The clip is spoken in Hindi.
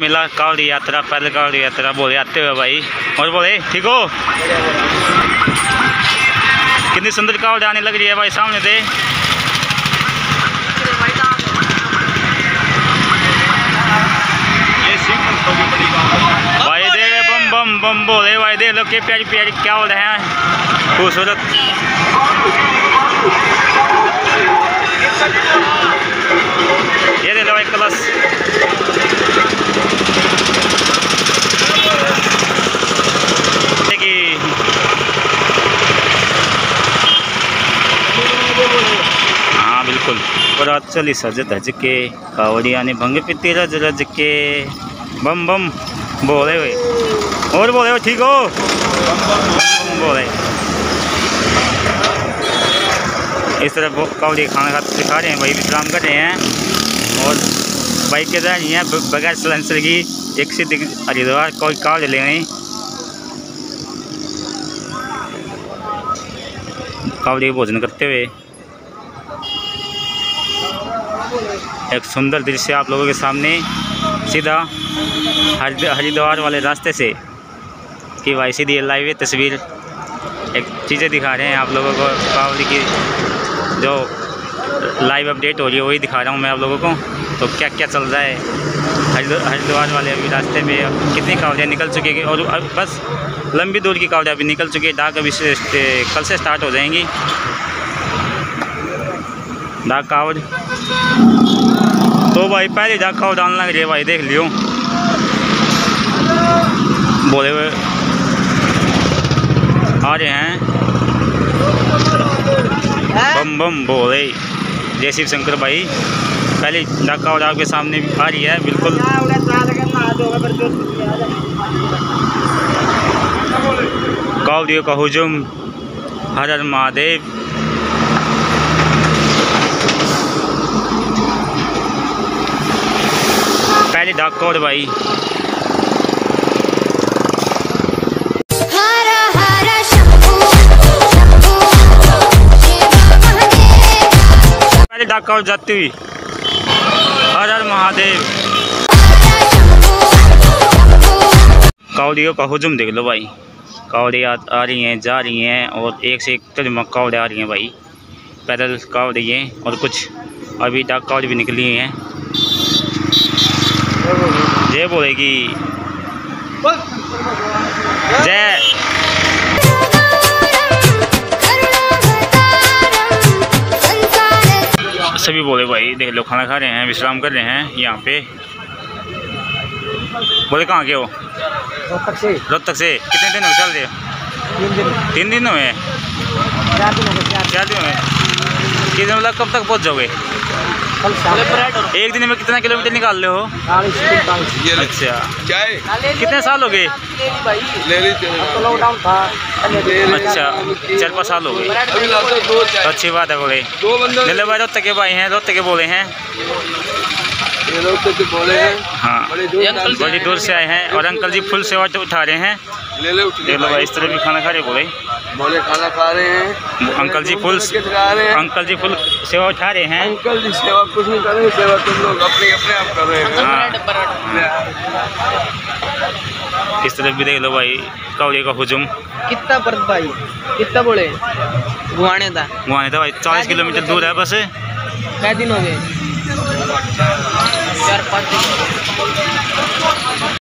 मिला कावड़ी यात्रा पैदल कावड़ी यात्रा बोले आते हुए भाई। और बोले ठीक हो? कितनी सुंदर कावड़ी आने लग रही है भाई सामने से। भाई दे बम बम बम बोले भाई दे लो के प्यारी प्यारी क्या बोल रहे हैं। खूबसूरत। धज के कावड़िया ने भंग पीती रज रज के बम बम बोले वे और बोले हो, ठीक हो? बोले। इस तरह कावड़ी खाना खा सिखा रहे हैं भाई विश्राम कर रहे हैं। और बाइक के साथ हैं बगैर सलेंसर की, एक से हरिद्वार कोई कावड़ ले गई कावड़ी भोजन करते हुए एक सुंदर दृश्य आप लोगों के सामने सीधा हरिद- हरिद्वार वाले रास्ते से कि भाई सीधी लाइव तस्वीर एक चीज़ें दिखा रहे हैं आप लोगों को कावड़ी की जो लाइव अपडेट हो रही है, वही दिखा रहा हूँ मैं आप लोगों को। तो क्या क्या चल रहा है? हरिद्वार वाले अभी रास्ते में कितनी कावड़ियाँ निकल चुकी है और बस लंबी दूर की कावड़ियाँ अभी निकल चुकी है। डाक अभी से, कल से स्टार्ट हो जाएँगी। डाक कावड़। तो भाई, पहले कावड़ डालना लग रही भाई देख लियो। बोले हुए आ रहे हैं। बम बम बोले। जय शिव शंकर भाई। पहले डाका और के सामने आ रही है, बिल्कुल। कावड़ियों का हुजुम। हर हर महादेव। पहले डाका और भाई। पहले डाका और जाती हुई। हर हर महादेव। कावड़ियों का हुजुम देख लो भाई। कावड़ी आ, आ रही हैं जा रही हैं और एक से एक तरह कावड़े आ रही हैं भाई। पैदल कावड़ी हैं और कुछ। अभी डाक कावड़ी भी निकली हैं। जय बोलेगी। जय। सभी बोले भाई, देख लो, खाना खा रहे हैं, विश्राम कर रहे हैं यहाँ पे। बोले कहाँ के हो? तक से रोहतक से। कितने दिन हो चल रहे तीन दिन हुए चार दिन हो चार चार दिन हुए कितने मतलब कब तक पहुँच जाओगे? कल शाम एक दिन में कितना किलोमीटर निकाल रहे हो? पैंतालीस अच्छा। चाय कितने साल हो गए? ले ली अब तो लॉकडाउन था। अच्छा चार पाँच साल हो गए। तो अच्छी बात है बोले दो बंदे ले लो भाई रोहतक के भाई हैं रोहतक के बोले हैं। ये लोग तो बोले हैं हाँ। बड़े दूर से आए बड़ी दूर से आए हैं और अंकल जी फुल सेवा तो उठा रहे हैं। हैं। ले लो भाई। इस तरह भी खाना खा रहे बोले बोले खाना खा रहे हैं। अंकल जी फुल खा रहे हैं। अंकल जी फुल सेवा उठा रहे हैं। अंकल जी सेवा कुछ नहीं कर रहे सेवा तुम लोग अपने अपने आप कर रहे हैं। हाँ। इस तरफ़ भी देख लो भाई कावड़ी का हुजुम। कितना पर्द भाई कितना बोले? घुमाने था वहाँ था भाई चालीस किलोमीटर दूर है बस। कै दिन हो गए। चार पाँच दिन।